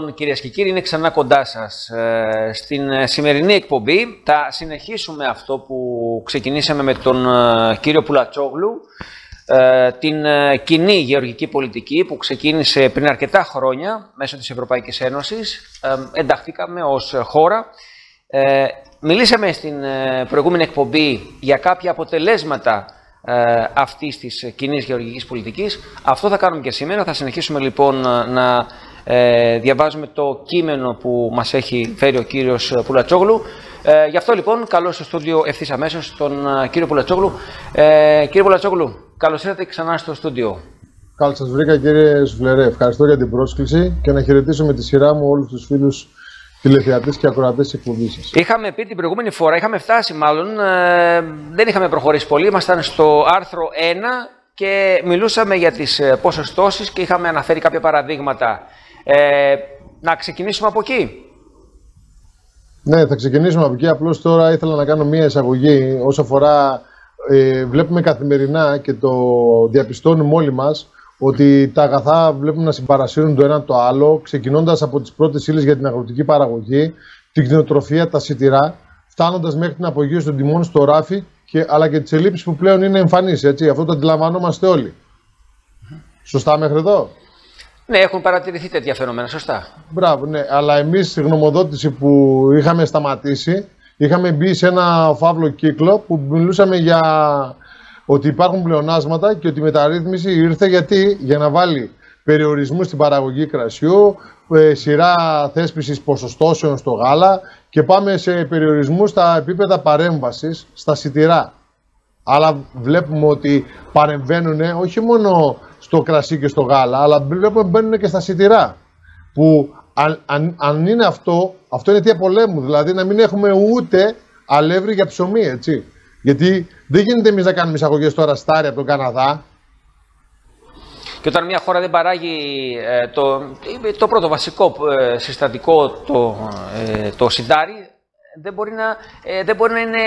λοιπόν κυρίες και κύριοι, είναι ξανά κοντά σας. Ε, στην ε, σημερινή εκπομπή θα συνεχίσουμε αυτό που ξεκινήσαμε με τον ε, κύριο Πουλατσόγλου, την κοινή γεωργική πολιτική που ξεκίνησε πριν αρκετά χρόνια μέσω της Ευρωπαϊκής Ένωσης. ενταχθήκαμε ως χώρα. μιλήσαμε στην προηγούμενη εκπομπή για κάποια αποτελέσματα αυτής της κοινής γεωργικής πολιτικής. Αυτό θα κάνουμε και σήμερα. Θα συνεχίσουμε λοιπόν να ε, διαβάζουμε το κείμενο που μας έχει φέρει ο κύριος Πουλατσόγλου. Ε, γι' αυτό λοιπόν καλώς στο στούντιο ευθύς αμέσως τον ε, κύριο Πουλατσόγλου. Ε, κύριε Πουλατσόγλου, καλώς ήρθατε ξανά στο στούντιο. Καλώς σας βρήκα κύριε Σουφλερέ. Ευχαριστώ για την πρόσκληση και να χαιρετήσω με τη σειρά μου όλους τους φίλους τηλεθεατές και ακροατές της εκπομπής σας. Είχαμε πει την προηγούμενη φορά, είχαμε φτάσει μάλλον, ε, δεν είχαμε προχωρήσει πολύ, ήμασταν στο άρθρο 1 και μιλούσαμε για τις ε, ποσοστώσεις και είχαμε αναφέρει κάποια παραδείγματα. Ε, να ξεκινήσουμε από εκεί. Ναι, θα ξεκινήσουμε από εκεί. Απλώς τώρα ήθελα να κάνω μία εισαγωγή όσο αφορά... Ε, βλέπουμε καθημερινά και το διαπιστώνουμε όλοι μας ότι τα αγαθά βλέπουμε να συμπαρασύρουν το ένα το άλλο, ξεκινώντας από τις πρώτες ύλες για την αγροτική παραγωγή, την κτηνοτροφία, τα σιτηρά, φτάνοντας μέχρι την απογείωση των τιμών στο ράφι, και, αλλά και τις ελλείψεις που πλέον είναι εμφανείς. Έτσι. Αυτό το αντιλαμβανόμαστε όλοι. Σωστά μέχρι εδώ; Ναι, έχουν παρατηρηθεί τέτοια φαινόμενα, σωστά. Μπράβο, ναι. Αλλά εμείς στη γνωμοδότηση που είχαμε σταματήσει, είχαμε μπει σε ένα φαύλο κύκλο που μιλούσαμε για ότι υπάρχουν πλεονάσματα και ότι η μεταρρύθμιση ήρθε γιατί για να βάλει περιορισμούς στην παραγωγή κρασιού, ε, σειρά θέσπισης ποσοστώσεων στο γάλα και πάμε σε περιορισμούς στα επίπεδα παρέμβασης στα σιτηρά. Αλλά βλέπουμε ότι παρεμβαίνουν όχι μόνο στο κρασί και στο γάλα, αλλά βλέπουμε μπαίνουν και στα σιτηρά. Που αν, αν, είναι αυτό, αυτό είναι αιτία πολέμου. Δηλαδή να μην έχουμε ούτε αλεύρι για ψωμί, έτσι. Γιατί δεν γίνεται εμείς να κάνουμε εισαγωγές τώρα στάρι από τον Καναδά. Και όταν μια χώρα δεν παράγει ε, το, το πρώτο βασικό ε, συστατικό, το, ε, το συντάρι, δεν μπορεί να, ε, δεν μπορεί να, είναι,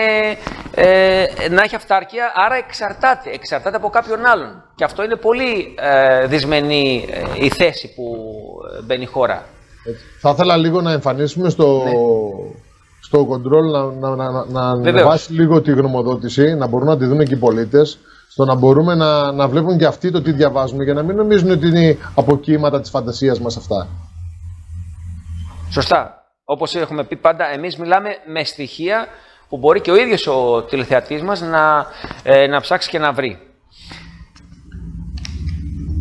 ε, να έχει αυτάρκεια, άρα εξαρτάται, εξαρτάται από κάποιον άλλον. Και αυτό είναι πολύ ε, δυσμενή ε, η θέση που μπαίνει η χώρα. Θα ήθελα λίγο να εμφανίσουμε στο, ναι. στο control να, να, να, να βάσει λίγο τη γνωμοδότηση, να μπορούν να τη δουν και οι πολίτες, στο να μπορούμε να, να βλέπουν και αυτοί το τι διαβάζουμε για να μην νομίζουν ότι είναι αποκύματα της φαντασίας μας αυτά. Σωστά όπως έχουμε πει πάντα, εμείς μιλάμε με στοιχεία που μπορεί και ο ίδιος ο τηλεθεατής μας να, ε, να ψάξει και να βρει.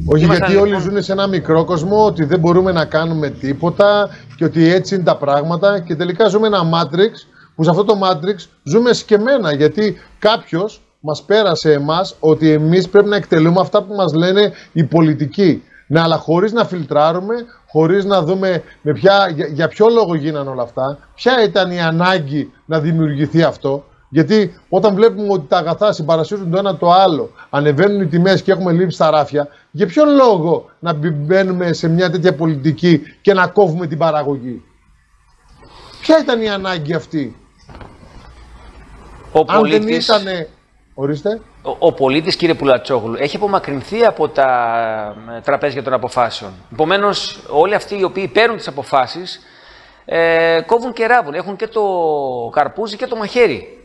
Όχι γιατί όλοι λοιπόν- ζουν σε ένα μικρό κόσμο, ότι δεν μπορούμε να κάνουμε τίποτα και ότι έτσι είναι τα πράγματα και τελικά ζούμε ένα Matrix που σε αυτό το Matrix ζούμε σκεμμένα γιατί κάποιος μας πέρασε εμάς ότι εμείς πρέπει να εκτελούμε αυτά που μας λένε οι πολιτικοί. Ναι, αλλά χωρίς να φιλτράρουμε, χωρίς να δούμε με ποια, για, για ποιο λόγο γίνανε όλα αυτά, ποια ήταν η ανάγκη να δημιουργηθεί αυτό. Γιατί όταν βλέπουμε ότι τα αγαθά συμπαρασύρουν το ένα το άλλο, ανεβαίνουν οι τιμές και έχουμε λείψει στα ράφια, για ποιο λόγο να μπαίνουμε σε μια τέτοια πολιτική και να κόβουμε την παραγωγή; Ποια ήταν η ανάγκη αυτή; Ο Αν δεν ήταν Ορίστε. Ο, ο πολίτης, κύριε Πουλατσόγλου, έχει απομακρυνθεί από τα ε, τραπέζια των αποφάσεων. Επομένως, όλοι αυτοί οι οποίοι παίρνουν τις αποφάσεις ε, κόβουν και ράβουν. Έχουν και το καρπούζι και το μαχαίρι.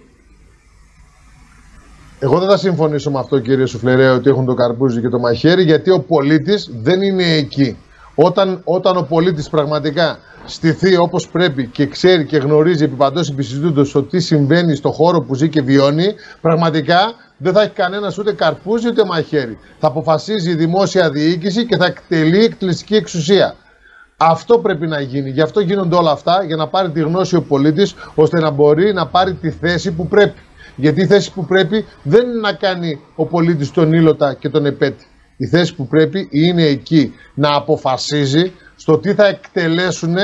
Εγώ δεν θα συμφωνήσω με αυτό, κύριε Σουφλερέ, ότι έχουν το καρπούζι και το μαχαίρι, γιατί ο πολίτης δεν είναι εκεί. Όταν, όταν ο πολίτης πραγματικά στηθεί όπως πρέπει και ξέρει και γνωρίζει επί παντός επισυζητούντο το τι συμβαίνει στο χώρο που ζει και βιώνει, πραγματικά δεν θα έχει κανένας ούτε καρπούζι ούτε μαχαίρι. Θα αποφασίζει η δημόσια διοίκηση και θα εκτελεί εκτελεστική εξουσία. Αυτό πρέπει να γίνει. Γι' αυτό γίνονται όλα αυτά, για να πάρει τη γνώση ο πολίτης, ώστε να μπορεί να πάρει τη θέση που πρέπει. Γιατί η θέση που πρέπει δεν είναι να κάνει ο πολίτης τον ήλωτα και τον επέτη. Η θέση που πρέπει είναι εκεί να αποφασίζει στο τι θα εκτελέσουν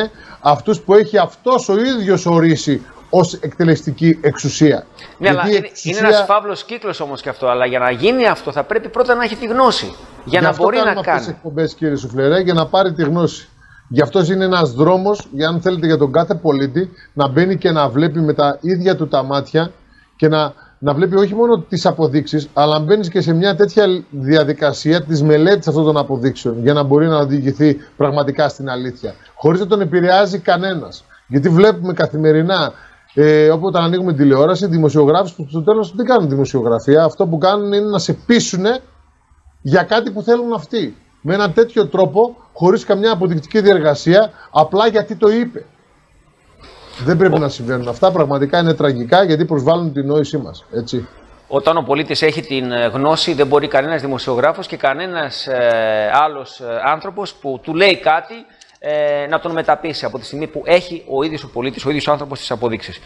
αυτούς που έχει αυτός ο ίδιος ορίσει ως εκτελεστική εξουσία. Ναι, αλλά είναι, εξουσία... είναι ένας φαύλος κύκλος όμως και αυτό, αλλά για να γίνει αυτό θα πρέπει πρώτα να έχει τη γνώση, για να μπορεί να κάνει. Αυτές εκπομπές κύριε Σουφλερέ, για να πάρει τη γνώση. Γι' αυτό είναι ένας δρόμος, για αν θέλετε για τον κάθε πολίτη, να μπαίνει και να βλέπει με τα ίδια του τα μάτια και να να βλέπει όχι μόνο τις αποδείξεις, αλλά μπαίνεις και σε μια τέτοια διαδικασία της μελέτης αυτών των αποδείξεων για να μπορεί να οδηγηθεί πραγματικά στην αλήθεια. Χωρίς να τον επηρεάζει κανένας. Γιατί βλέπουμε καθημερινά, ε, όταν ανοίγουμε τηλεόραση, δημοσιογράφους που στο τέλος δεν κάνουν δημοσιογραφία. Αυτό που κάνουν είναι να σε πείσουν για κάτι που θέλουν αυτοί. Με έναν τέτοιο τρόπο, χωρίς καμιά αποδεικτική διεργασία, απλά γιατί το είπε. Δεν πρέπει να συμβαίνουν αυτά. Πραγματικά είναι τραγικά γιατί προσβάλλουν την νόησή μας. Όταν ο πολίτης έχει την ε, γνώση, δεν μπορεί κανένας δημοσιογράφος και κανένας ε, άλλος ε, άνθρωπος που του λέει κάτι ε, να τον μεταπίσει από τη στιγμή που έχει ο ίδιος ο πολίτης, ο ίδιος άνθρωπος τις αποδείξεις.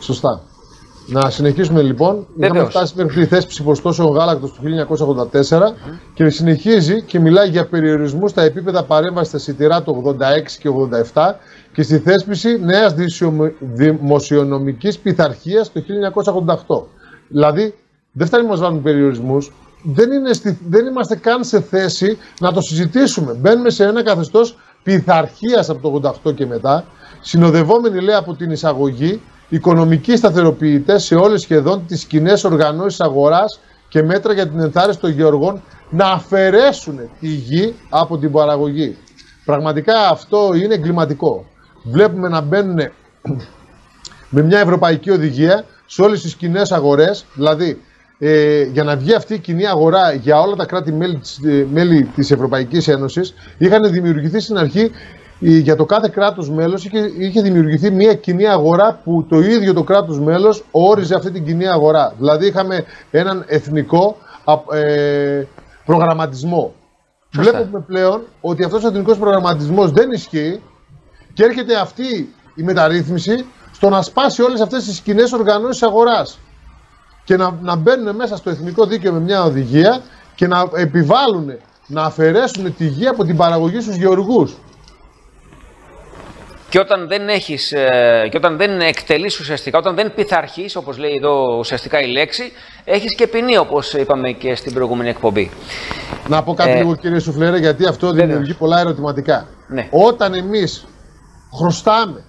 Σωστά. Να συνεχίσουμε λοιπόν. Βεβαίως. Είχαμε φτάσει μέχρι τη θέσπιση ποσοστώσεων γάλακτος του 1984 και συνεχίζει και μιλάει για περιορισμούς στα επίπεδα παρέμβασης στα σιτηρά του 86 και 87 και στη θέσπιση νέας δημοσιονομικής πειθαρχίας το 1988. Δηλαδή, δεν φτάνει να μας βάλουν περιορισμούς, δεν, δεν είμαστε καν σε θέση να το συζητήσουμε. Μπαίνουμε σε ένα καθεστώς πειθαρχίας από το 88 και μετά, συνοδευόμενοι λέει από την εισαγωγή οικονομικοί σταθεροποιητές σε όλες σχεδόν τις κοινές οργανώσεις αγοράς και μέτρα για την ενθάρρυνση των γεωργών να αφαιρέσουν τη γη από την παραγωγή. Πραγματικά αυτό είναι εγκληματικό. Βλέπουμε να μπαίνουν με μια ευρωπαϊκή οδηγία σε όλες τις κοινές αγορές, δηλαδή ε, για να βγει αυτή η κοινή αγορά για όλα τα κράτη-μέλη της, ε, μέλη της Ευρωπαϊκής Ένωσης, είχαν δημιουργηθεί στην αρχή για το κάθε κράτος μέλος είχε, είχε δημιουργηθεί μια κοινή αγορά που το ίδιο το κράτος μέλος όριζε αυτή την κοινή αγορά. Δηλαδή είχαμε έναν εθνικό ε, προγραμματισμό. Βλέπουμε πλέον ότι αυτός ο εθνικός προγραμματισμός δεν ισχύει και έρχεται αυτή η μεταρρύθμιση στο να σπάσει όλες αυτές τις κοινές οργανώσεις αγοράς και να, να μπαίνουν μέσα στο εθνικό δίκαιο με μια οδηγία και να επιβάλλουν να αφαιρέσουν τη γη από την παραγωγή στους γεωργούς. Και όταν δεν έχεις, ε, και όταν δεν εκτελείς ουσιαστικά, όταν δεν πειθαρχείς, όπως λέει εδώ ουσιαστικά η λέξη, έχεις και ποινή, όπως είπαμε και στην προηγούμενη εκπομπή. Να πω κάτι ε, λίγο κύριε Σουφλέρε, γιατί αυτό δημιουργεί πολλά ερωτηματικά. Ναι. Όταν εμείς χρωστάμε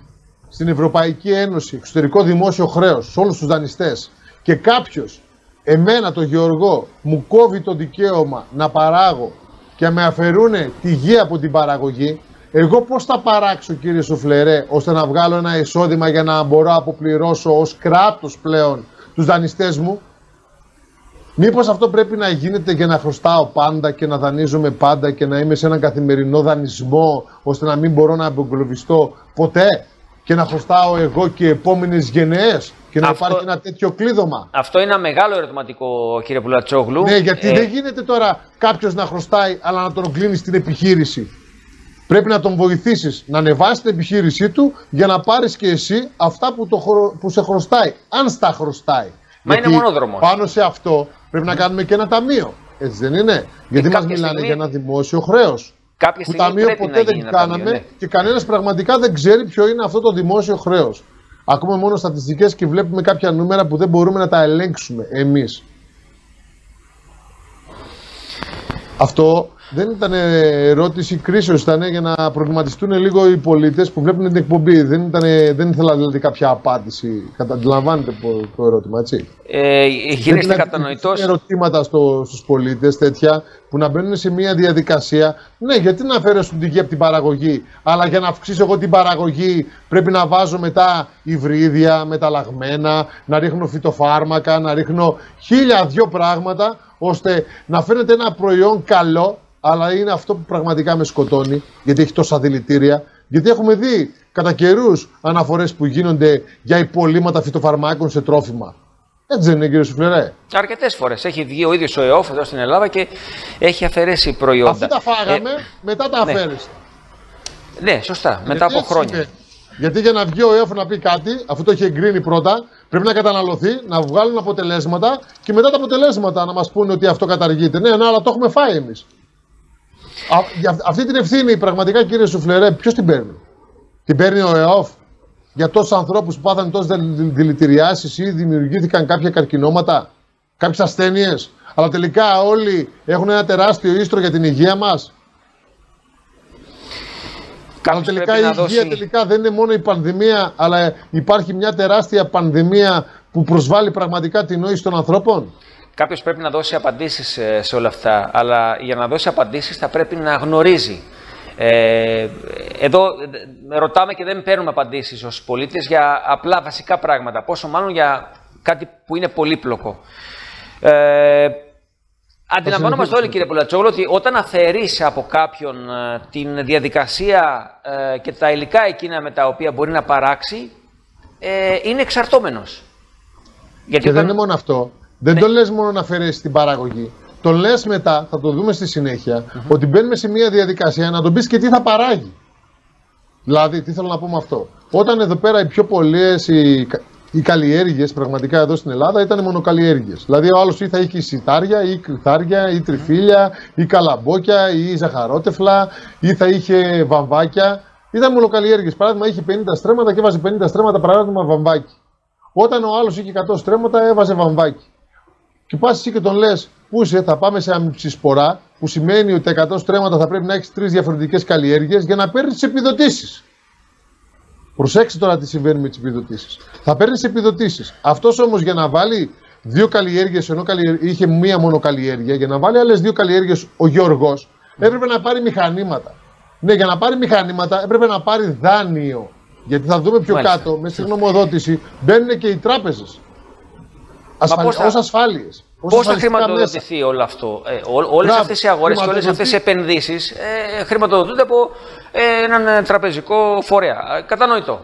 στην Ευρωπαϊκή Ένωση εξωτερικό δημόσιο χρέος σε όλους τους δανειστές και κάποιος, εμένα το Γεωργό, μου κόβει το δικαίωμα να παράγω και με αφαιρούν τη γη από την παραγωγή, εγώ πώς θα παράξω κύριε Σουφλερέ ώστε να βγάλω ένα εισόδημα για να μπορώ να αποπληρώσω ως κράτος πλέον τους δανειστές μου; Μήπως αυτό πρέπει να γίνεται και να χρωστάω πάντα και να δανείζομαι πάντα και να είμαι σε έναν καθημερινό δανεισμό ώστε να μην μπορώ να απογκλωβιστώ ποτέ και να χρωστάω εγώ και οι επόμενες γενναίες και να αυτό, υπάρχει ένα τέτοιο κλείδωμα; Αυτό είναι ένα μεγάλο ερωτηματικό, κύριε Πουλατσόγλου. Ναι, γιατί ε... δεν γίνεται τώρα κάποιος να χρωστάει, αλλά να τον κλείνει στην επιχείρηση. Πρέπει να τον βοηθήσεις να ανεβάσει την επιχείρησή του για να πάρεις και εσύ αυτά που, το, που σε χρωστάει. Αν στα χρωστάει. Μα Γιατί είναι μονόδρομος. Πάνω σε αυτό πρέπει να κάνουμε και ένα ταμείο. Έτσι δεν είναι; Γιατί μας μιλάνε στιγμή... για ένα δημόσιο χρέος. Κάποια που ταμείο ποτέ δεν κάναμε ναι. και κανένας πραγματικά δεν ξέρει ποιο είναι αυτό το δημόσιο χρέος. Ακούμε μόνο στατιστικές και βλέπουμε κάποια νούμερα που δεν μπορούμε να τα ελέγξουμε εμείς. Αυτό δεν ήταν ερώτηση κρίσεως, ήταν για να προβληματιστούν λίγο οι πολίτες που βλέπουν την εκπομπή. Δεν, ήταν, δεν ήθελα δηλαδή κάποια απάντηση. Καταλαβαίνετε το ερώτημα, έτσι. Ε, γίνεστε κατανοητός. ερωτήματα στο, στους πολίτες τέτοια που να μπαίνουν σε μια διαδικασία. Ναι, γιατί να αφαιρέσουν τη γη από την παραγωγή, αλλά για να αυξήσω εγώ την παραγωγή πρέπει να βάζω μετά υβρίδια μεταλλαγμένα, να ρίχνω φυτοφάρμακα, να ρίχνω χίλια δυο πράγματα ώστε να φαίνεται ένα προϊόν καλό αλλά είναι αυτό που πραγματικά με σκοτώνει, γιατί έχει τόσα δηλητήρια. Γιατί έχουμε δει κατά καιρούς αναφορές που γίνονται για υπολείμματα φυτοφαρμάκων σε τρόφιμα. Έτσι δεν είναι, κύριε Σουφλερέ. Αρκετές φορές. Έχει βγει ο ίδιος ο ΕΟΦ εδώ στην Ελλάδα και έχει αφαιρέσει προϊόντα. Αυτά τα φάγαμε, ε, μετά τα αφαίρεστε. Ναι, ναι σωστά. μετά από χρόνια. Γιατί για να βγει ο ΕΟΦ να πει κάτι, αφού το έχει εγκρίνει πρώτα, πρέπει να καταναλωθεί, να βγάλουν αποτελέσματα και μετά τα αποτελέσματα να μας πούνε ότι αυτό καταργείται. Ναι, ναι, αλλά το έχουμε φάει εμείς αυτή την ευθύνη πραγματικά κύριε Σουφλερέ, ποιος την παίρνει; Την παίρνει ο ΕΟΦ; Για τόσους ανθρώπους που πάθαν τόσες δηλητηριάσεις ή δημιουργήθηκαν κάποια καρκινώματα, κάποιες ασθένειες. Αλλά τελικά όλοι έχουν ένα τεράστιο ίστρο για την υγεία μας; Αλλά τελικά η υγεία τελικά δεν είναι μόνο η πανδημία, αλλά υπάρχει μια τεράστια πανδημία που προσβάλλει πραγματικά την νόηση των ανθρώπων; Κάποιος πρέπει να δώσει απαντήσεις ε, σε όλα αυτά, αλλά για να δώσει απαντήσεις θα πρέπει να γνωρίζει. Ε, εδώ ε, ρωτάμε και δεν παίρνουμε απαντήσεις ως πολίτες για απλά βασικά πράγματα, πόσο μάλλον για κάτι που είναι πολύπλοκο. Ε, Αντιλαμβανόμαστε όλοι, κύριε Πουλατσόγλου, ότι όταν αφαιρείς από κάποιον ε, την διαδικασία ε, και τα υλικά εκείνα με τα οποία μπορεί να παράξει, ε, είναι εξαρτώμενος. Γιατί και δεν είναι μόνο αυτό. Δεν ναι. το λες μόνο να αφαιρέσεις την παραγωγή. Το λες μετά, θα το δούμε στη συνέχεια, ότι μπαίνουμε σε μια διαδικασία να τον πεις και τι θα παράγει. Δηλαδή, τι θέλω να πω με αυτό. Όταν εδώ πέρα οι πιο πολλές οι, οι καλλιέργειες πραγματικά εδώ στην Ελλάδα ήταν μονοκαλλιέργειες. Δηλαδή, ο άλλος ή θα είχε σιτάρια ή κρυθάρια ή τριφύλια ή καλαμπόκια ή ζαχαρότεφλα ή θα είχε βαμβάκια. Ήταν μονοκαλλιέργειες. Παράδειγμα, είχε 50 στρέμματα και έβαζε 50 στρέμματα παράδειγμα βαμβάκι. Όταν ο άλλος είχε 100 στρέμματα, έβαζε βαμβάκι. Και πας εσύ και τον λες, πού είσαι, θα πάμε σε αμυψισπορά, που σημαίνει ότι τα 100 στρέμματα θα πρέπει να έχεις τρεις διαφορετικές καλλιέργειες για να παίρνεις τι επιδοτήσεις. Προσέξτε τώρα τι συμβαίνει με τις επιδοτήσεις. Θα παίρνεις επιδοτήσεις. Αυτός όμως για να βάλει δύο καλλιέργειες, ενώ είχε μία μόνο καλλιέργεια, για να βάλει άλλες δύο καλλιέργειες ο Γιώργος, έπρεπε να πάρει μηχανήματα. Ναι, για να πάρει μηχανήματα έπρεπε να πάρει δάνειο. Γιατί θα δούμε πιο κάτω, με στη γνωμοδότηση, μπαίνουν και οι τράπεζες. Ασφαλ... θα... Ως ασφάλειες. Πώς θα χρηματοδοτηθεί όλο αυτό; Ε, όλες αυτές οι αγορές και όλες αυτές οι επενδύσεις ε, χρηματοδοτούνται από ε, έναν ε, τραπεζικό φορέα. Ε, κατανοητό.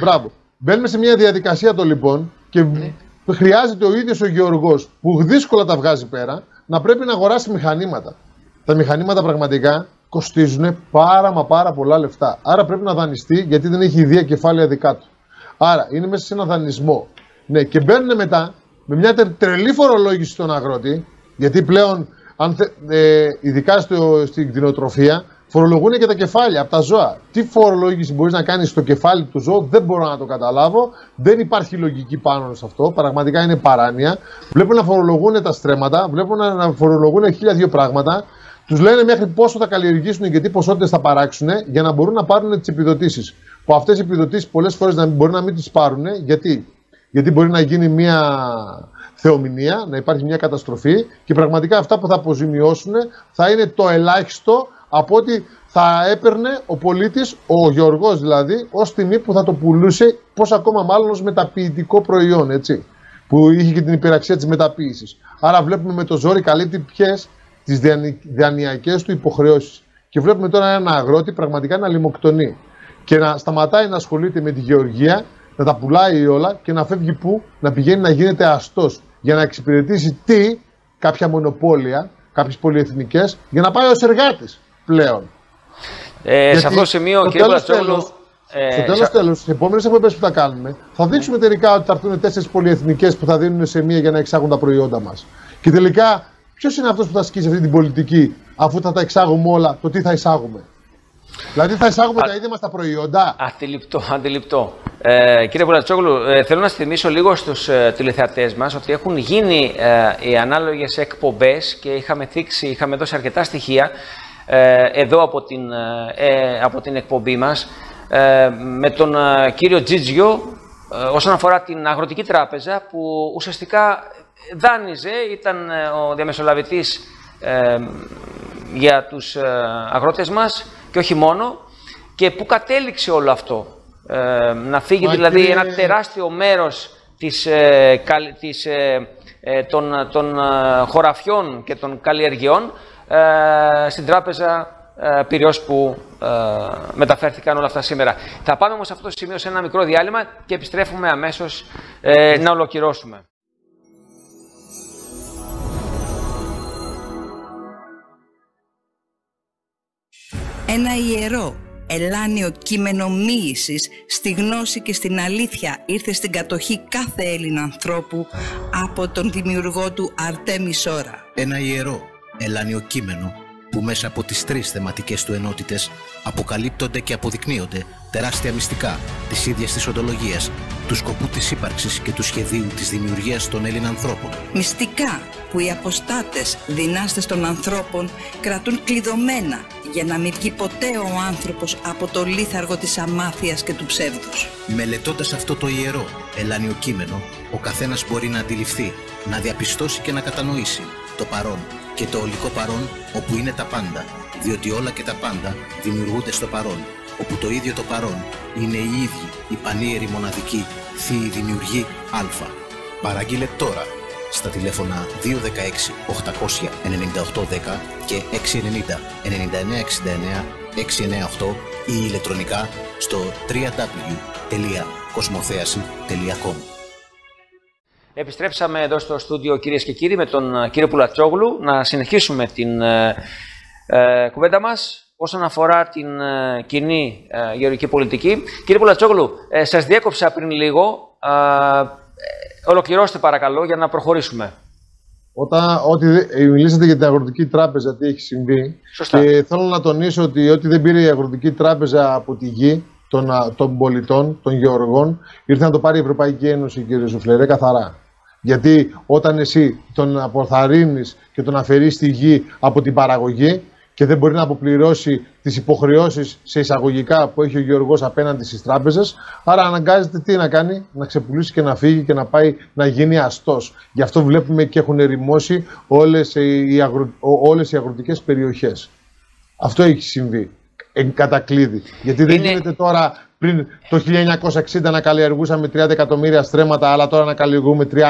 Μπράβο. Μπαίνουμε σε μια διαδικασία το λοιπόν και ναι. χρειάζεται ο ίδιος ο Γεωργό που δύσκολα τα βγάζει πέρα να πρέπει να αγοράσει μηχανήματα. Τα μηχανήματα πραγματικά κοστίζουν πάρα μα πάρα πολλά λεφτά. Άρα πρέπει να δανειστεί γιατί δεν έχει ιδία κεφάλαια δικά του. Άρα είναι μέσα σε ένα δανεισμό. Ναι, και μπαίνουν μετά με μια τρελή φορολόγηση στον αγρότη, γιατί πλέον, αν ε, ειδικά στο, στην κτηνοτροφία, φορολογούν και τα κεφάλια από τα ζώα. Τι φορολόγηση μπορείς να κάνεις στο κεφάλι του ζώου, δεν μπορώ να το καταλάβω. Δεν υπάρχει λογική πάνω σε αυτό. Πραγματικά είναι παράνοια. Βλέπουν να φορολογούν τα στρέμματα, βλέπουν να φορολογούν χίλια δύο πράγματα. Τους λένε μέχρι πόσο θα καλλιεργήσουν και τι ποσότητες θα παράξουν για να μπορούν να πάρουν τις επιδοτήσεις. Που αυτές οι επιδοτήσεις πολλές φορές μπορεί να μην τις πάρουν. Γιατί; Γιατί μπορεί να γίνει μια θεομηνία, να υπάρχει μια καταστροφή και πραγματικά αυτά που θα αποζημιώσουν θα είναι το ελάχιστο από ότι θα έπαιρνε ο πολίτης, ο Γεωργός δηλαδή, ως τιμή που θα το πουλούσε, πώς ακόμα μάλλον ως μεταποιητικό προϊόν, έτσι, που είχε και την υπεραξία της μεταποίησης. Άρα βλέπουμε με το ζόρι καλύπτει ποιες τις διανοιακές του υποχρεώσεις. Και βλέπουμε τώρα έναν αγρότη πραγματικά να λιμοκτονεί και να σταματάει να ασχολείται με τη γεωργία να τα πουλάει όλα και να φεύγει πού, να πηγαίνει να γίνεται αστός για να εξυπηρετήσει τι, κάποια μονοπόλια, κάποιες πολυεθνικές, για να πάει ως εργάτης πλέον. Ε, σε αυτό το σημείο, κύριε Πλατσόγλου. Ε, στο τέλος, τέλος, στι επόμενες εκπομπές που θα κάνουμε, θα δείξουμε τελικά ότι θα έρθουν τέσσερις πολυεθνικές που θα δίνουν σε μία για να εξάγουν τα προϊόντα μας. Και τελικά, ποιος είναι αυτός που θα ασκήσει αυτή την πολιτική, αφού θα τα εξάγουμε όλα, το τι θα εισάγουμε; Δηλαδή θα εισάγουμε Α... τα ίδια μας τα προϊόντα; Αντιληπτό, αντιληπτό. Ε, κύριε Βουλατσόγλου, ε, θέλω να θυμίσω λίγο στους ε, τηλεθεατές μας ότι έχουν γίνει ε, οι ανάλογες εκπομπές και είχαμε θίξει, είχαμε δώσει αρκετά στοιχεία ε, εδώ από την, ε, από την εκπομπή μας με τον κύριο Τζίτζιο όσον αφορά την Αγροτική Τράπεζα που ουσιαστικά δάνειζε, ήταν ο διαμεσολαβητής για τους αγρότες μας και όχι μόνο και που κατέληξε όλο αυτό. Ε, να φύγει δηλαδή ένα τεράστιο μέρος της, ε, της, ε, ε, των, των χωραφιών και των καλλιεργειών στην τράπεζα Πυραιός που μεταφέρθηκαν όλα αυτά σήμερα. Θα πάμε όμως σε αυτό το σημείο σε ένα μικρό διάλειμμα και επιστρέφουμε αμέσως να ολοκληρώσουμε. Ένα ιερό ελάνιο κείμενο μοίησης στη γνώση και στην αλήθεια ήρθε στην κατοχή κάθε Έλληνα ανθρώπου από τον δημιουργό του Αρτέμις Σόρα. Ένα ιερό ελάνιο κείμενο που μέσα από τις τρεις θεματικές του ενότητες αποκαλύπτονται και αποδεικνύονται τεράστια μυστικά της ίδιας της οντολογίας, του σκοπού της ύπαρξης και του σχεδίου της δημιουργίας των Έλληνων ανθρώπων. Μυστικά που οι αποστάτες δυνάστες των ανθρώπων κρατούν κλειδωμένα για να μην βγει ποτέ ο άνθρωπος από το λίθαργο της αμάθειας και του ψεύδους. Μελετώντας αυτό το ιερό, ελάνιο κείμενο, ο καθένας μπορεί να αντιληφθεί, να διαπιστώσει και να κατανοήσει το παρόν και το ολικό παρόν όπου είναι τα πάντα, διότι όλα και τα πάντα δημιουργούνται στο παρόν, όπου το ίδιο το παρόν είναι οι ίδιοι, οι πανίεροι μοναδικοί, θείοι δημιουργοί Α. Παράγγειλε τώρα στα τηλέφωνα 216 800 9810 και 690 9969 698 ή ηλεκτρονικά στο www.κοσμοθέαση.com Επιστρέψαμε εδώ στο στούντιο κυρίες και κύριοι με τον ε, κύριο Πουλατσόγλου να συνεχίσουμε την ε, ε, κουβέντα μας όσον αφορά την ε, κοινή ε, γεωργική πολιτική. Κύριε Πουλατσόγλου, ε, σας διέκοψα πριν λίγο. Ολοκληρώστε παρακαλώ για να προχωρήσουμε. Όταν, ότι μιλήσατε για την αγροτική τράπεζα, τι έχει συμβεί. Σωστά. Και θέλω να τονίσω ότι ό,τι δεν πήρε η αγροτική τράπεζα από τη γη των, των πολιτών, των γεωργών, ήρθε να το πάρει η Ευρωπαϊκή Ένωση, κύριε Σουφλερέ, καθαρά. Γιατί όταν εσύ τον αποθαρρύνεις και τον αφαιρείς τη γη από την παραγωγή, και δεν μπορεί να αποπληρώσει τις υποχρεώσεις σε εισαγωγικά που έχει ο Γεωργό απέναντι στις τράπεζες. Άρα αναγκάζεται τι να κάνει, να ξεπουλήσει και να φύγει και να πάει να γίνει αστός. Γι' αυτό βλέπουμε και έχουν ερημώσει όλες οι, αγρο... όλες οι αγροτικές περιοχές. Αυτό έχει συμβεί. Εν κατακλείδη. Γιατί δεν Είναι- γίνεται τώρα πριν το 1960 να καλλιεργούσαμε 30 εκατομμύρια στρέμματα, αλλά τώρα να καλλιεργούμε 30.000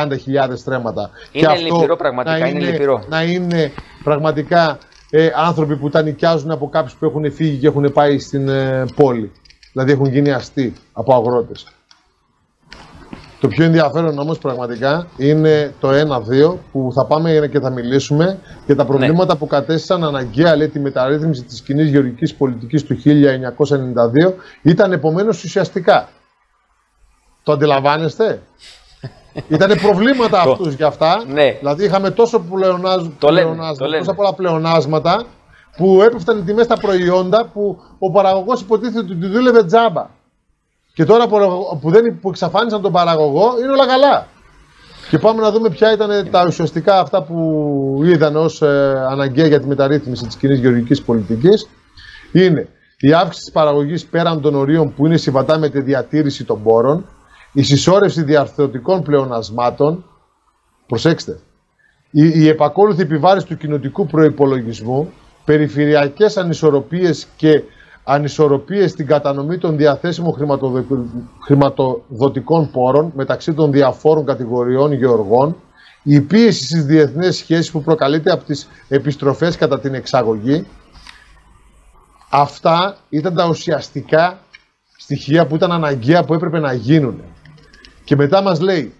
στρέμματα. Είναι λυπηρό πραγματικά, να είναι λυπηρό. να είναι πραγματικά ε, άνθρωποι που τα νοικιάζουν από κάποιους που έχουν φύγει και έχουν πάει στην ε, πόλη. Δηλαδή έχουν γίνει αστεί από αγρότες. Το πιο ενδιαφέρον όμως πραγματικά είναι το 1-2 που θα πάμε και θα μιλήσουμε για τα προβλήματα που κατέστησαν αναγκαία λέει, τη μεταρρύθμιση της κοινής γεωργικής πολιτικής του 1992 ήταν επομένως ουσιαστικά. Το αντιλαμβάνεστε; Ήταν προβλήματα Το- αυτούς για αυτά. Ναι. Δηλαδή είχαμε τόσο πλεονάζ... Το λένε, πλεονάσματα, το λένε. τόσα πολλά πλεονάσματα που έπεφταν οι τιμές στα προϊόντα που ο παραγωγός υποτίθεται ότι του δούλευε τζάμπα. Και τώρα που, που, δεν, που εξαφάνισαν τον παραγωγό είναι όλα καλά. Και πάμε να δούμε ποια ήταν τα ουσιαστικά αυτά που είδαν ως ε, αναγκαία για τη μεταρρύθμιση της κοινής γεωργικής πολιτικής. Είναι η αύξηση της παραγωγής πέραν των ορίων που είναι συμβατά με τη διατήρηση των πόρων, η συσσόρευση διαρθρωτικών πλεονασμάτων, προσέξτε, η, η επακόλουθη επιβάρηση του κοινοτικού προϋπολογισμού, περιφερειακές ανισορροπίες και ανισορροπίες στην κατανομή των διαθέσιμων χρηματοδο- χρηματοδοτικών πόρων μεταξύ των διαφόρων κατηγοριών γεωργών, η πίεση στις διεθνές σχέσεις που προκαλείται από τις επιστροφές κατά την εξαγωγή. Αυτά ήταν τα ουσιαστικά στοιχεία που ήταν αναγκαία που έπρεπε να γίνουν. Και μετά μας λέει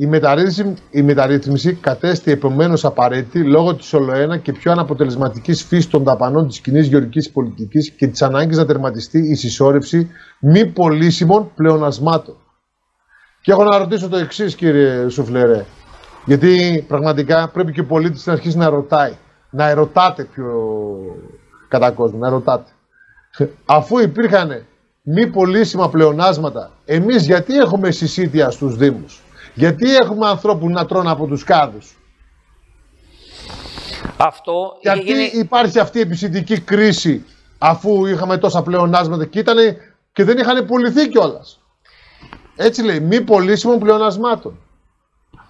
η μεταρρύθμιση, η μεταρρύθμιση κατέστη επομένως απαραίτητη λόγω της ολοένα και πιο αναποτελεσματικής φύσης των δαπανών της κοινής γεωργικής πολιτικής και της ανάγκης να τερματιστεί η συσσόρευση μη πωλήσιμων πλεονασμάτων. Και έχω να ρωτήσω το εξής, κύριε Σουφλερέ. Γιατί πραγματικά πρέπει και ο πολίτης να αρχίσει να ρωτάει. Να ερωτάτε πιο κατά κόσμο, να ρωτάτε. Αφού υπήρχαν μη πωλήσιμα πλεονάσματα, εμείς γιατί έχουμε συσίτια στους Δήμους; Γιατί έχουμε ανθρώπους να τρώνε από τους κάδους; Αυτό είχε Γιατί γίνει... υπάρχει αυτή η επισητική κρίση αφού είχαμε τόσα πλεονάσματα και, ήτανε, και δεν είχαν πουληθεί κιόλας. Έτσι λέει, μη πωλήσιμων πλεονασμάτων.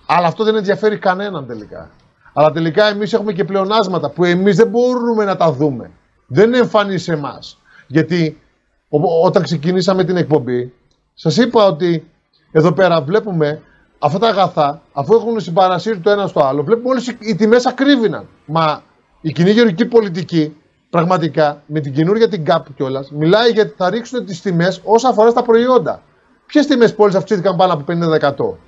Αλλά αυτό δεν ενδιαφέρει κανέναν τελικά. Αλλά τελικά εμείς έχουμε και πλεονάσματα που εμείς δεν μπορούμε να τα δούμε. Δεν είναι εμφανή σε εμάς. Γιατί ο- όταν ξεκινήσαμε την εκπομπή, σας είπα ότι εδώ πέρα βλέπουμε αυτά τα αγαθά, αφού έχουν συμπαρασύρει το ένα στο άλλο, βλέπουμε όλες οι, οι τιμές ακρίβηναν. Μα η κοινή γεωργική πολιτική, πραγματικά, με την καινούργια την ΚΑΠ κιόλας, μιλάει γιατί θα ρίξουν τις τιμές όσα αφορά στα προϊόντα. Ποιες τιμές πόλης αυξήθηκαν πάνω από 50%.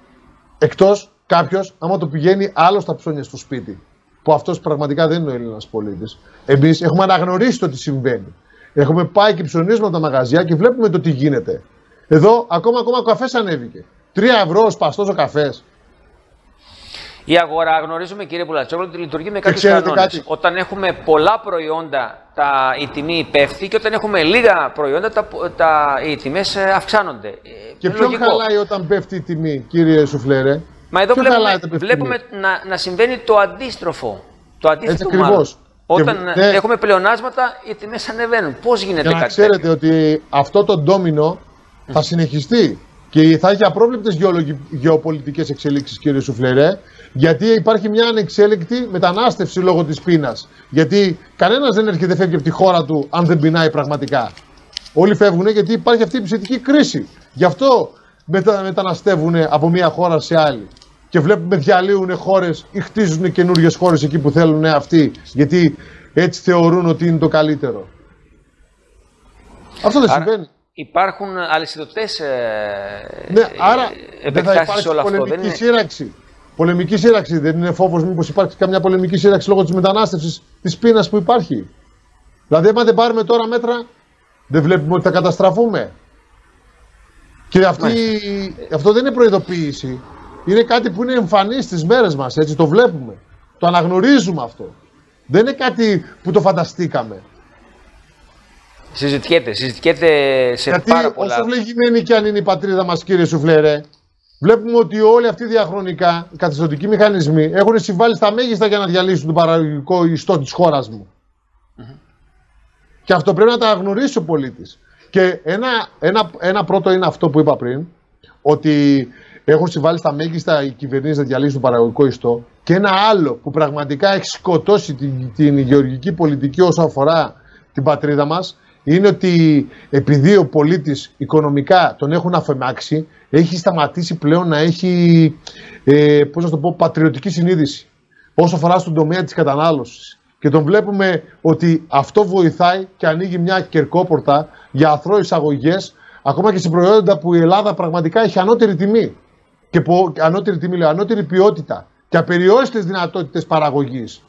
Εκτός κάποιος, άμα το πηγαίνει άλλο στα ψώνια στο σπίτι. Που αυτός πραγματικά δεν είναι ο Έλληνας πολίτης. Εμείς έχουμε αναγνωρίσει το τι συμβαίνει. Έχουμε πάει και ψωνίζουμε από τα μαγαζιά και βλέπουμε το τι γίνεται. Εδώ ακόμα, ακόμα ο καφές ανέβηκε. 3 ευρώ ο σπαστό ο καφές. Η αγορά γνωρίζουμε, κύριε Πουλατσόγλου, ότι λειτουργεί με κάποιους ξέρετε κανόνες. κάτι; Όταν έχουμε πολλά προϊόντα, τα, η τιμή πέφτει και όταν έχουμε λίγα προϊόντα, τα, τα, οι τιμές αυξάνονται. Ε, Και ποιο λογικό. χαλάει όταν πέφτει η τιμή, κύριε Σουφλέρε; Μα εδώ Ποιο βλέπουμε, χαλάει όταν πέφτει η βλέπουμε τιμή; να, να συμβαίνει το αντίστροφο. Το αντίστοιχο Έτσι μάλλον. ακριβώς. Όταν Και- ναι. έχουμε πλεονάσματα, οι τιμές ανεβαίνουν. Πώς γίνεται Για να κάτι ξέρετε τέτοιο; ότι αυτό το ντόμινο θα συνεχιστεί και θα έχει απρόβλεπτες γεωλογι- γεωπολιτικές εξελίξεις κύριε Σουφλερέ γιατί υπάρχει μια ανεξέλεκτη μετανάστευση λόγω της πείνας. Γιατί κανένας δεν έρχεται φεύγει από τη χώρα του αν δεν πεινάει πραγματικά. Όλοι φεύγουν γιατί υπάρχει αυτή η ψητική κρίση. Γι' αυτό μετα, μεταναστεύουν από μια χώρα σε άλλη. Και βλέπουμε διαλύουν χώρες ή χτίζουν καινούριες χώρες εκεί που θέλουν αυτοί. Γιατί έτσι θεωρούν ότι είναι το καλύτερο. Αυτό δεν Άρα, συμβαίνει. Υπάρχουν αλυσιδωτέ ε, Ναι, άρα δεν θα επεκτάσεις υπάρξει όλο αυτό. πολεμική Δεν είναι... σύραξη. Πολεμική σύραξη. Δεν είναι φόβος μήπως υπάρξει καμιά πολεμική σύραξη λόγω της μετανάστευσης της πείνας που υπάρχει. Δηλαδή, άμα δεν πάρουμε τώρα μέτρα, δεν βλέπουμε ότι θα καταστραφούμε. Και αυτή, αυτό δεν είναι προειδοποίηση. Είναι κάτι που είναι εμφανή στις μέρες μας. Έτσι το βλέπουμε. Το αναγνωρίζουμε αυτό. Δεν είναι κάτι που το φανταστήκαμε. Συζητιέται, συζητιέται σε Γιατί πάρα πολλά. όσο βλεγημένη και αν είναι η πατρίδα μας κύριε Σουφλερέ, βλέπουμε ότι όλοι αυτοί διαχρονικά, οι καθιστοτικοί μηχανισμοί, έχουν συμβάλει στα μέγιστα για να διαλύσουν τον παραγωγικό ιστό της χώρας μου. Και αυτό πρέπει να τα γνωρίσει ο πολίτης. Και ένα, ένα, ένα πρώτο είναι αυτό που είπα πριν, ότι έχουν συμβάλει στα μέγιστα οι κυβερνήσεις να διαλύσουν τον παραγωγικό ιστό. Και ένα άλλο που πραγματικά έχει σκοτώσει την, την γεωργική πολιτική όσο αφορά την πατρίδα μας είναι ότι επειδή ο πολίτης οικονομικά τον έχουν αφεμάξει έχει σταματήσει πλέον να έχει ε, πώς να το πω, πατριωτική συνείδηση όσο αφορά στον τομέα της κατανάλωσης. Και τον βλέπουμε ότι αυτό βοηθάει και ανοίγει μια κερκόπορτα για αθρώες εισαγωγέ, ακόμα και σε προϊόντα που η Ελλάδα πραγματικά έχει ανώτερη τιμή. Και που, ανώτερη τιμή, λέω, ανώτερη ποιότητα και απεριόριστες δυνατότητες παραγωγής.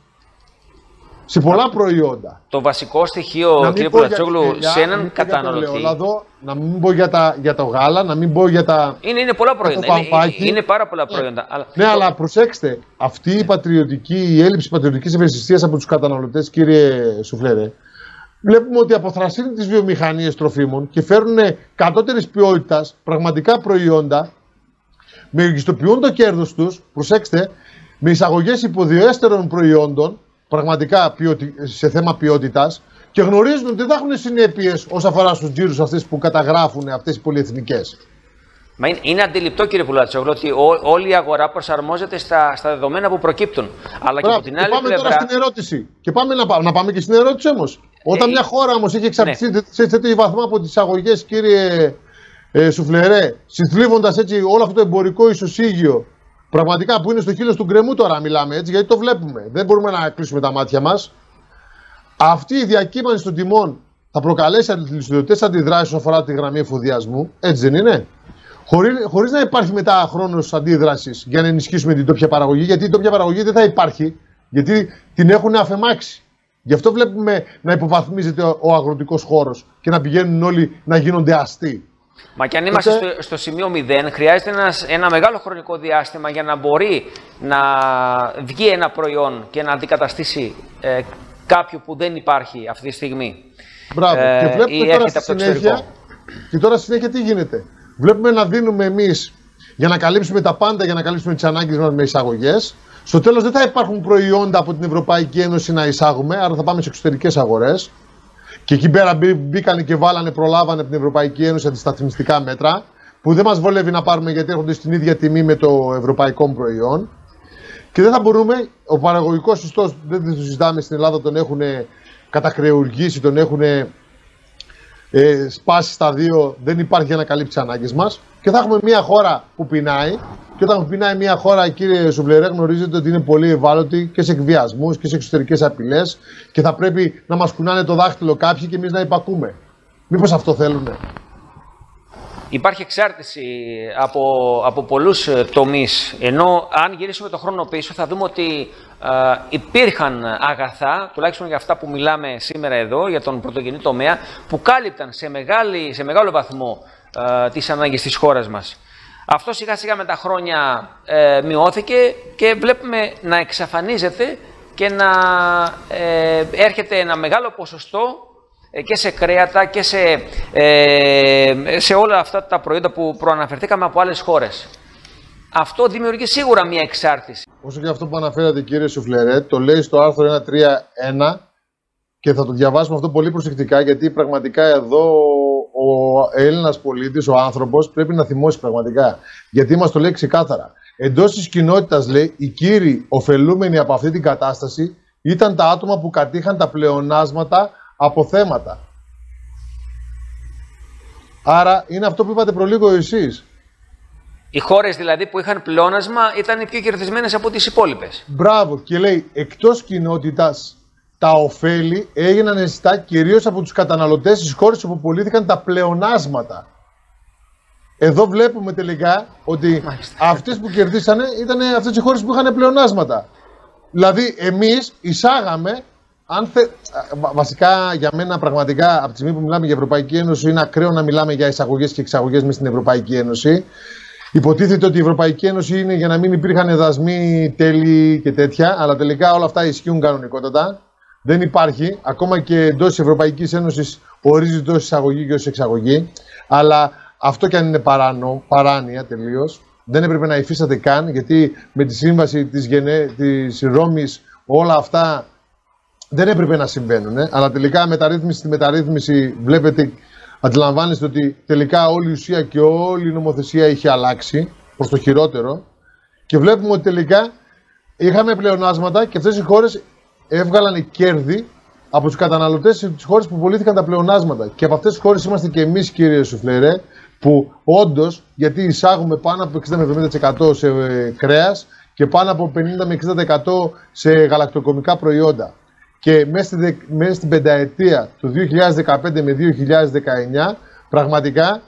Σε πολλά προϊόντα. Το βασικό στοιχείο, Να μην κύριε πω για την Πουλατσόγλου, ελιά, σε να έναν μην πω για το καταναλωτή. ελαιόλαδο, να μην πω για, τα, για το γάλα, να μην πω για τα. Είναι, είναι πολλά προϊόντα. Είναι, παμπάκι. είναι πάρα πολλά προϊόντα. Αλλά Ναι, αλλά προσέξτε, αυτή η πατριωτική, η έλλειψη πατριωτικής ευαισθησίας από τους καταναλωτές, κύριε Σουφλέρε, βλέπουμε ότι αποθρασύνουν τις βιομηχανίες τροφίμων και φέρνουν κατώτερης ποιότητας πραγματικά προϊόντα, μεγιστοποιούν το κέρδος τους, προσέξτε, με εισαγωγές υποδιέστερων προϊόντων, πραγματικά ποιοτι- σε θέμα ποιότητας, και γνωρίζουν ότι δεν θα έχουν συνέπειες όσον αφορά στους τζίρους αυτές που καταγράφουν αυτές οι πολυεθνικές. Μα είναι, είναι αντιληπτό, κύριε Πουλατσόγλου, ότι ό- όλη η αγορά προσαρμόζεται στα, στα δεδομένα που προκύπτουν. Αλλά και Μπράβο. από την άλλη πάμε πλευρά. τώρα στην ερώτηση. Και πάμε να, πάμε, να πάμε και στην ερώτηση όμως. Όταν Ε, μια χώρα όμως έχει εξαρτηθεί ναι. σε τέτοιο βαθμό από τις αγωγές, κύριε ε, Σουφλερέ, συνθλίβοντα έτσι όλο αυτό το εμπορικό ισοσύγιο, πραγματικά που είναι στο χείλος του γκρεμού τώρα μιλάμε έτσι, γιατί το βλέπουμε. Δεν μπορούμε να κλείσουμε τα μάτια μας. Αυτή η διακύμανση των τιμών θα προκαλέσει αντιληπτικέ αντιδράσεις όσον αφορά τη γραμμή εφοδιασμού. Έτσι δεν είναι; Χωρίς χωρίς να υπάρχει μετά χρόνος αντίδρασης για να ενισχύσουμε την τόπια παραγωγή, γιατί η τόπια παραγωγή δεν θα υπάρχει, γιατί την έχουν αφεμάξει. Γι' αυτό βλέπουμε να υποβαθμίζεται ο, ο αγροτικός χώρος και να πηγαίνουν όλοι να γίνονται αστεί. Μα και αν είμαστε Τότε- στο, στο σημείο 0, χρειάζεται ένας, ένα μεγάλο χρονικό διάστημα για να μπορεί να βγει ένα προϊόν και να αντικαταστήσει ε, κάποιο που δεν υπάρχει αυτή τη στιγμή. Μπράβο. Ε, και ή βλέπουμε τώρα έρχεται στη από το συνέχεια. εξωτερικό. Και τώρα στη συνέχεια τι γίνεται; Βλέπουμε να δίνουμε εμείς για να καλύψουμε τα πάντα, για να καλύψουμε τις ανάγκες μας με εισαγωγές. Στο τέλος δεν θα υπάρχουν προϊόντα από την Ευρωπαϊκή Ένωση να εισάγουμε, άρα θα πάμε σε εξωτερικές αγορές. Και εκεί πέρα μπή- μπήκανε και βάλανε, προλάβανε από την Ευρωπαϊκή Ένωση αντισταθμιστικά μέτρα, που δεν μας βολεύει να πάρουμε γιατί έρχονται στην ίδια τιμή με το ευρωπαϊκό προϊόν. Και δεν θα μπορούμε, ο παραγωγικός ιστός δεν το συζητάμε στην Ελλάδα, τον έχουν κατακρεουργήσει, τον έχουν ε, σπάσει στα δύο, δεν υπάρχει για να καλύψει τι ανάγκες μας. Και θα έχουμε μια χώρα που πεινάει. Και όταν πεινάει μια χώρα, κύριε Σουβλερέ, γνωρίζετε ότι είναι πολύ ευάλωτη και σε εκβιασμούς και σε εξωτερικές απειλές. Και θα πρέπει να μας κουνάνε το δάχτυλο κάποιοι και εμείς να υπακούμε. Μήπως αυτό θέλουν. Υπάρχει εξάρτηση από, από πολλούς ε, τομείς, ενώ αν γυρίσουμε το χρόνο πίσω θα δούμε ότι ε, υπήρχαν αγαθά, τουλάχιστον για αυτά που μιλάμε σήμερα εδώ, για τον πρωτογενή τομέα, που κάλυπταν σε, μεγάλη, σε μεγάλο βαθμό ε, τις ανάγκες της χώρας μας. Αυτό σιγά σιγά με τα χρόνια ε, μειώθηκε και βλέπουμε να εξαφανίζεται και να ε, έρχεται ένα μεγάλο ποσοστό ε, και σε κρέατα και σε, ε, σε όλα αυτά τα προϊόντα που προαναφερθήκαμε από άλλες χώρες. Αυτό δημιουργεί σίγουρα μια εξάρτηση. Όσο και αυτό που αναφέρατε κύριε Σουφλερέ, το λέει στο άρθρο 131 και θα το διαβάσουμε αυτό πολύ προσεκτικά γιατί πραγματικά εδώ ο Έλληνας πολίτης, ο άνθρωπος, πρέπει να θυμώσει πραγματικά. Γιατί μας το λέει ξεκάθαρα. Εντός της κοινότητας, λέει, οι κύριοι ωφελούμενοι από αυτή την κατάσταση ήταν τα άτομα που κατήχαν τα πλεονάσματα από θέματα. Άρα είναι αυτό που είπατε προλίγο εσείς. Οι χώρες δηλαδή που είχαν πλεόνασμα ήταν οι πιο κερδισμένες από τις υπόλοιπες. Μπράβο. Και λέει, εκτός κοινότητας, τα ωφέλη έγιναν αισθητά κυρίως από τους καταναλωτές στις χώρες όπου πουλήθηκαν τα πλεονάσματα. Εδώ βλέπουμε τελικά ότι αυτές που κερδίσανε ήταν αυτές οι χώρες που είχαν πλεονάσματα. Δηλαδή, εμείς εισάγαμε. Αν θε... Βασικά για μένα, πραγματικά από τη στιγμή που μιλάμε για Ευρωπαϊκή Ένωση, είναι ακραίο να μιλάμε για εισαγωγές και εξαγωγές μες στην Ευρωπαϊκή Ένωση. Υποτίθεται ότι η Ευρωπαϊκή Ένωση είναι για να μην υπήρχαν δασμοί, τέλη και τέτοια, αλλά τελικά όλα αυτά ισχύουν κανονικότατα. Δεν υπάρχει, ακόμα και εντός τη Ευρωπαϊκής Ένωσης ορίζεται ω εισαγωγή και ως εξαγωγή. Αλλά αυτό και αν είναι παράνο, παράνοια τελείως, δεν έπρεπε να υφίσταται καν, γιατί με τη σύμβαση της Γενέ, της Ρώμης όλα αυτά δεν έπρεπε να συμβαίνουν. Ε. Αλλά τελικά μεταρρύθμιση στη μεταρρύθμιση βλέπετε, αντιλαμβάνεστε ότι τελικά όλη η ουσία και όλη η νομοθεσία είχε αλλάξει προς το χειρότερο. Και βλέπουμε ότι τελικά είχαμε πλεονάσματα και αυτές οι χώρες έβγαλαν κέρδη από τους καταναλωτές στι χώρες που πουλήθηκαν τα πλεονάσματα. Και από αυτές τις χώρες είμαστε και εμείς, κύριε Σουφλερέ, που όντως, γιατί εισάγουμε πάνω από 60-70% σε ε, κρέας και πάνω από 50 60% σε γαλακτοκομικά προϊόντα. Και μέσα στην, μέσα στην πενταετία του 2015 με 2019, πραγματικά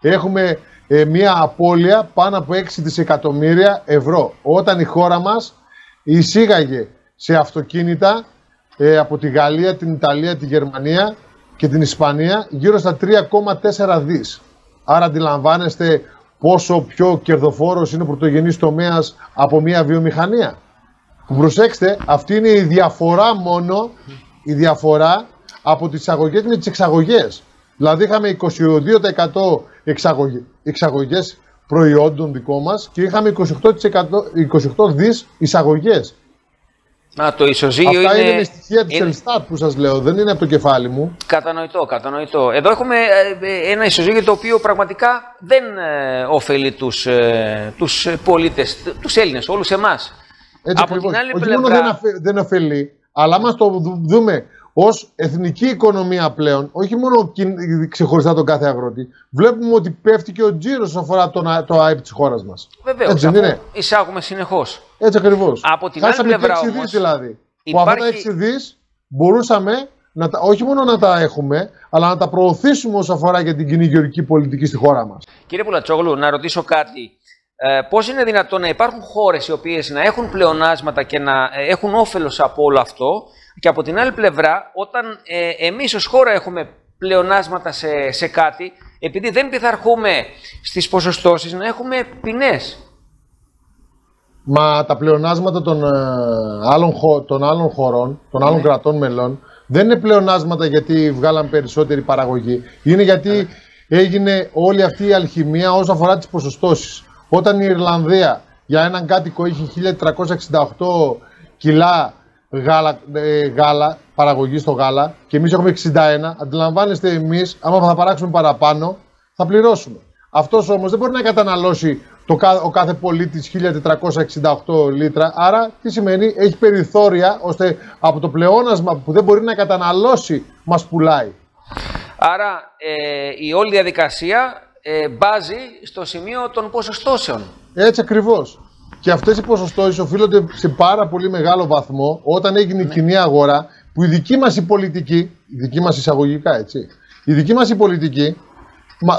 έχουμε ε, μία απώλεια πάνω από 6 δισεκατομμύρια ευρώ. Όταν η χώρα μας εισήγαγε σε αυτοκίνητα ε, από τη Γαλλία, την Ιταλία, τη Γερμανία και την Ισπανία γύρω στα 3,4 δις. Άρα αντιλαμβάνεστε πόσο πιο κερδοφόρος είναι ο πρωτογενής τομέας από μια βιομηχανία. Προσέξτε, αυτή είναι η διαφορά μόνο, η διαφορά από τις εισαγωγές με τις εξαγωγές. Δηλαδή είχαμε 22% εξαγωγές, εξαγωγές προϊόντων δικό μας και είχαμε 28%, 28 δις εισαγωγές. Να, το ισοζύγιο Αυτά είναι, είναι με στοιχεία της Ελστάτ που σας λέω, δεν είναι από το κεφάλι μου. Κατανοητό, κατανοητό. Εδώ έχουμε ε, ε, ένα ισοζύγιο το οποίο πραγματικά δεν ε, ωφελεί τους τους πολίτες, τους Έλληνες, όλους εμάς. Από την άλλη Όχι πλευρά... μόνο δεν, δεν ωφελεί, αλλά άμα το δούμε ως εθνική οικονομία πλέον, όχι μόνο ξεχωριστά τον κάθε αγρότη, βλέπουμε ότι πέφτει και ο τζίρος όσον αφορά το, το ΑΕΠ της χώρας μας. Βεβαίως. Έτσι δεν είναι; Εισάγουμε συνεχώς. Έτσι ακριβώς. Από την Χάσαμε άλλη πλευρά. 6 δις δηλαδή. Υπάρχει... Που αυτά τα 6 δις μπορούσαμε να τα, όχι μόνο να τα έχουμε, αλλά να τα προωθήσουμε όσον αφορά για την κοινή γεωργική πολιτική στη χώρα μας. Κύριε Πουλατσόγλου, να ρωτήσω κάτι. Ε, πώς είναι δυνατόν να υπάρχουν χώρες οι οποίες να έχουν πλεονάσματα και να ε, έχουν όφελος από όλο αυτό και από την άλλη πλευρά, όταν ε, εμείς ως χώρα έχουμε πλεονάσματα σε, σε κάτι, επειδή δεν πειθαρχούμε στις ποσοστώσεις, να έχουμε ποινές. Μα τα πλεονάσματα των, ε, άλλων, των άλλων χωρών, των άλλων ναι. κρατών μελών, δεν είναι πλεονάσματα γιατί βγάλαν περισσότερη παραγωγή. Είναι γιατί ναι. έγινε όλη αυτή η αλχημία όσον αφορά τις ποσοστώσεις. Όταν η Ιρλανδία για έναν κάτοικο είχε 1368 κιλά γάλα, ε, γάλα, παραγωγή στο γάλα και εμείς έχουμε 61. Αντιλαμβάνεστε εμείς, άμα θα παράξουμε παραπάνω, θα πληρώσουμε. Αυτός όμως δεν μπορεί να καταναλώσει το, ο κάθε πολίτης 1468 λίτρα. Άρα, τι σημαίνει, έχει περιθώρια ώστε από το πλεόνασμα που δεν μπορεί να καταναλώσει, μας πουλάει. Άρα, ε, η όλη διαδικασία ε, μπάζει στο σημείο των ποσοστώσεων. Έτσι ακριβώς. Και αυτές οι ποσοστώσεις οφείλονται σε πάρα πολύ μεγάλο βαθμό όταν έγινε η ναι. κοινή αγορά που η δική μας η πολιτική, η δική μας εισαγωγικά έτσι, η δική μας η πολιτική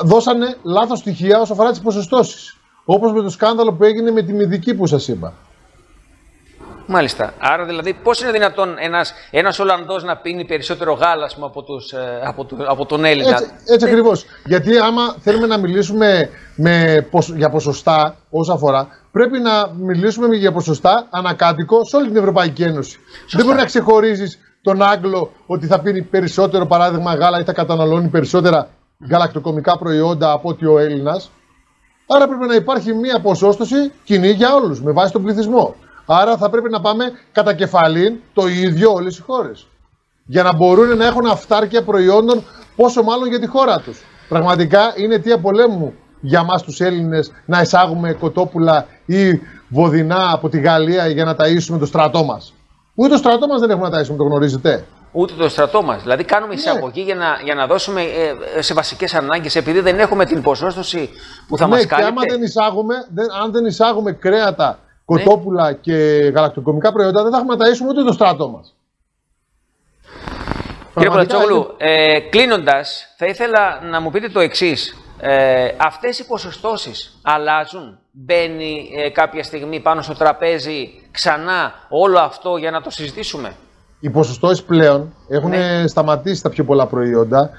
δώσανε λάθος στοιχεία όσο αφορά τις ποσοστώσεις. Όπως με το σκάνδαλο που έγινε με τη μυδική που σας είπα. Μάλιστα. Άρα δηλαδή πώς είναι δυνατόν ένας, ένας Ολλανδός να πίνει περισσότερο γάλα ας πούμε, από, τους, ε, από, του- από τον Έλληνα; Έτσι, έτσι ακριβώς. Γιατί άμα θέλουμε να μιλήσουμε με, ποσ- για ποσοστά όσο αφορά, πρέπει να μιλήσουμε για ποσοστά ανακάτοικο σε όλη την Ευρωπαϊκή Ένωση. Δεν μπορεί να ξεχωρίζεις τον Άγγλο ότι θα πίνει περισσότερο παράδειγμα γάλα ή θα καταναλώνει περισσότερα γαλακτοκομικά προϊόντα από ότι ο Έλληνας. Άρα πρέπει να υπάρχει μία ποσόστοση κοινή για όλους με βάση τον πληθυσμό. Άρα θα πρέπει να πάμε κατά κεφαλήν το ίδιο όλες οι χώρες για να μπορούν να έχουν αυτάρκεια προϊόντων, πόσο μάλλον για τη χώρα τους. Πραγματικά είναι αιτία πολέμου για μας τους Έλληνες να εισάγουμε κοτόπουλα ή βοδινά από τη Γαλλία για να ταΐσουμε το στρατό μας. Ούτε το στρατό μας δεν έχουμε να ταΐσουμε, το γνωρίζετε. Ούτε το στρατό μας. Δηλαδή, Ναι. κάνουμε εισαγωγή για, να, για να δώσουμε ε, σε βασικές ανάγκες, επειδή δεν έχουμε την ποσόστοση που θα ναι, μας και άμα κάλυπτε. δεν εισάγουμε, δεν, αν δεν εισάγουμε κρέατα, κοτόπουλα και γαλακτοκομικά προϊόντα, δεν θα έχουμε να ταΐσουμε ούτε το στρατό μας. Κύριε Πραγματικά Παλατσόγλου, ε, κλείνοντας, θα ήθελα να μου πείτε το εξής. Ε, αυτές οι ποσοστώσεις αλλάζουν; Μπαίνει ε, κάποια στιγμή πάνω στο τραπέζι ξανά όλο αυτό για να το συζητήσουμε; Οι ποσοστώσεις πλέον έχουν Ναι. σταματήσει τα πιο πολλά προϊόντα,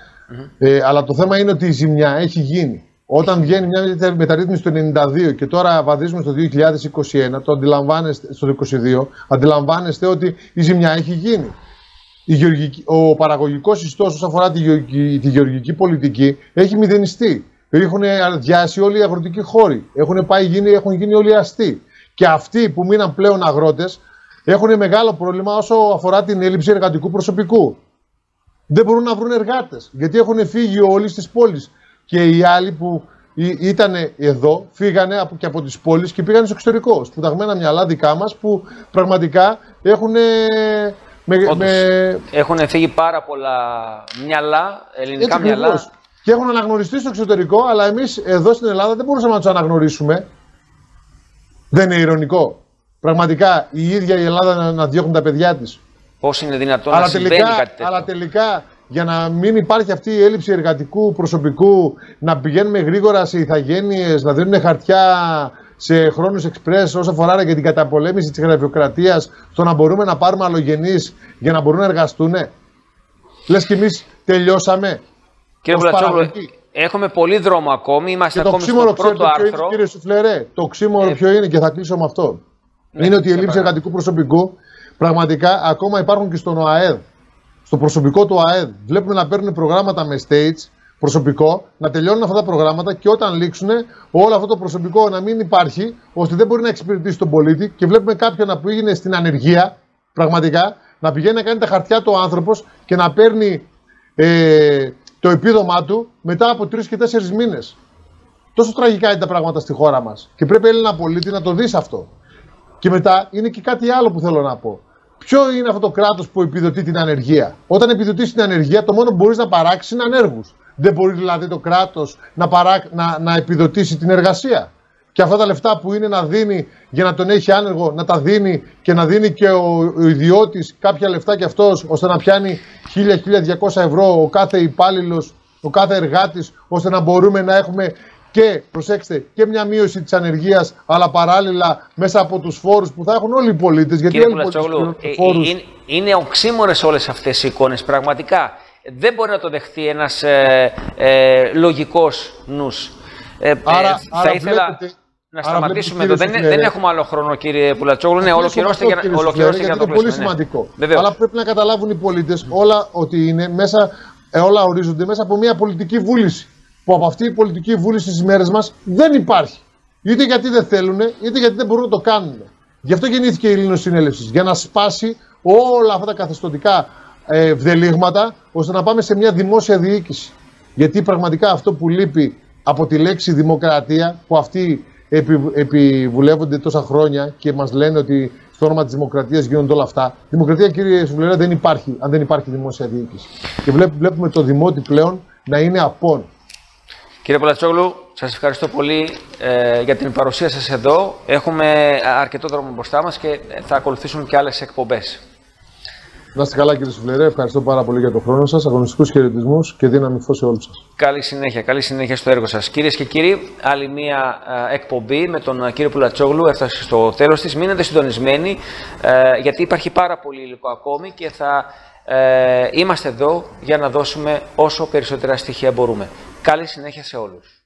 ε, αλλά το θέμα είναι ότι η ζημιά έχει γίνει. Όταν βγαίνει μια μετα- μεταρρύθμιση το 92 και τώρα βαδίζουμε στο 2021, το αντιλαμβάνεστε, στο 2022, αντιλαμβάνεστε ότι η ζημιά έχει γίνει. Η γεωργική, ο παραγωγικός ιστός όσον αφορά τη γεωργική, τη γεωργική πολιτική έχει μηδενιστεί. Έχουν αδειάσει όλοι οι αγροτικοί χώροι. Έχουν, πάει, γίνει, έχουν γίνει όλοι αστεί. Και αυτοί που μείναν πλέον αγρότες έχουν μεγάλο πρόβλημα όσο αφορά την έλλειψη εργατικού προσωπικού. Δεν μπορούν να βρουν εργάτες γιατί έχουν φύγει όλοι στις πόλεις. Και οι άλλοι που ήταν εδώ φύγανε από, και από τις πόλεις και πήγαν στο εξωτερικό. Σπουδαγμένα μυαλά δικά μας που πραγματικά έχουν με, Όντως. με, Έχουν φύγει πάρα πολλά μυαλά, ελληνικά έτσι μυαλά. ακριβώς. Και έχουν αναγνωριστεί στο εξωτερικό, αλλά εμείς εδώ στην Ελλάδα δεν μπορούσαμε να τους αναγνωρίσουμε. Δεν είναι ηρωνικό. Πραγματικά η ίδια η Ελλάδα να, να διώχνει τα παιδιά της. Πώς είναι δυνατόν να Αλλά συμβαίνει τελικά, κάτι τέτοιο; αλλά τελικά για να μην υπάρχει αυτή η έλλειψη εργατικού προσωπικού, να πηγαίνουμε γρήγορα σε ηθαγένειες, να δίνουν χαρτιά σε χρόνους εξπρές όσο αφορά και την καταπολέμηση της γραφειοκρατίας, στο να μπορούμε να πάρουμε αλλογενείς για να μπορούν να εργαστούν. Λες και εμείς τελειώσαμε. Κύριε ως Βλατσόγλου, παραγωγή. έχουμε πολύ δρόμο ακόμη. Είμαστε Και το ακόμη ξύμορο, στο πρώτο ξέρετε ποιο άρθρο. είναι, κύριε Σουφλερέ, το ξύμορο Ε, ποιο είναι και θα κλείσω με αυτό. Ναι, είναι ότι η για ελλείψη παράδειγμα. εργατικού προσωπικού πραγματικά ακόμα υπάρχουν και στον ΟΑΕΔ. Στο προσωπικό του ΟΑΕΔ. Βλέπουμε να παίρνουν προγράμματα με stage προσωπικό, να τελειώνουν αυτά τα προγράμματα και όταν λήξουν όλο αυτό το προσωπικό να μην υπάρχει, ώστε δεν μπορεί να εξυπηρετήσει τον πολίτη και βλέπουμε κάποιον να πήγαινε στην ανεργία, πραγματικά, να πηγαίνει να κάνει τα χαρτιά του άνθρωπος και να παίρνει ε, το επίδομά του μετά από τρεις και τέσσερις μήνες. Τόσο τραγικά είναι τα πράγματα στη χώρα μας. Και πρέπει Έλληνα πολίτη να το δεις αυτό. Και μετά είναι και κάτι άλλο που θέλω να πω. Ποιο είναι αυτό το κράτος που επιδοτεί την ανεργία; Όταν επιδοτείς την ανεργία, το μόνο που μπορείς να παράξεις είναι ανέργους. Δεν μπορεί δηλαδή το κράτος να, παρά... να, να επιδοτήσει την εργασία. Και αυτά τα λεφτά που είναι να δίνει για να τον έχει άνεργο, να τα δίνει και να δίνει και ο, ο ιδιώτης κάποια λεφτά κι αυτός, ώστε να πιάνει 1000-1200 ευρώ ο κάθε υπάλληλος, ο κάθε εργάτης, ώστε να μπορούμε να έχουμε και, προσέξτε, και μια μείωση της ανεργίας, αλλά παράλληλα μέσα από τους φόρους που θα έχουν όλοι οι πολίτες. Γιατί Κύριε όλοι οι πολίτες Πουλατσόγλου, πληρώνουν ε, φόρους. ε, είναι, είναι οξύμορες όλες αυτές οι εικόνες πραγματικά. Δεν μπορεί να το δεχτεί ένας ε, ε, λογικός νους. Ε, ε, Άρα- θα άρα ήθελα βλέπετε- να άρα σταματήσουμε βλέπετε, εδώ. κύριε Δεν, δεν Σουφλερέ. έχουμε άλλο χρόνο κύριε Πουλατσόγλου. Ναι, Αυτό ολοκληρώστε αυτό, για, κύριε να- ολοκληρώστε Σουφλερέ, για να το γιατί είναι πολύ κλείσουμε. ναι. σημαντικό. Βεβαίως. Αλλά πρέπει να καταλάβουν οι πολίτες όλα ότι είναι μέσα, ε, όλα ορίζονται μέσα από μια πολιτική βούληση. Που από αυτή η πολιτική βούληση στις μέρες μας δεν υπάρχει. Είτε γιατί δεν θέλουν, είτε γιατί δεν μπορούν να το κάνουν. Γι' αυτό γεννήθηκε η Ελληνοσυνέλευση. Για να σπάσει όλα αυτά τα καθεστωτικά ε, βδελίγματα, ώστε να πάμε σε μια δημόσια διοίκηση. Γιατί πραγματικά αυτό που λείπει από τη λέξη δημοκρατία, που αυτοί επι, επιβουλεύονται τόσα χρόνια και μας λένε ότι στο όνομα της δημοκρατίας γίνονται όλα αυτά. Δημοκρατία, κύριε Σουβλερέ, δεν υπάρχει αν δεν υπάρχει δημόσια διοίκηση. Και βλέπ- βλέπουμε το δημότη πλέον να είναι απόν. Κύριε Πουλατσόγλου, σας ευχαριστώ πολύ ε, για την παρουσία σας εδώ. Έχουμε αρκετό δρόμο μπροστά μας και θα ακολουθήσουν και άλλες εκπομπές. Να είστε καλά κύριε Σουφλερέ, ευχαριστώ πάρα πολύ για τον χρόνο σας, αγωνιστικούς χαιρετισμούς και δύναμη φως σε όλους σας. Καλή συνέχεια, καλή συνέχεια στο έργο σας. Κυρίες και κύριοι, άλλη μία ε, εκπομπή με τον ε, κύριο Πουλατσόγλου έφτασε στο τέλος της. Μείνετε συντονισμένοι, ε, γιατί υπάρχει πάρα πολύ υλικό ακόμη και θα είμαστε εδώ για να δώσουμε όσο περισσότερα στοιχεία μπορούμε. Καλή συνέχεια σε όλους.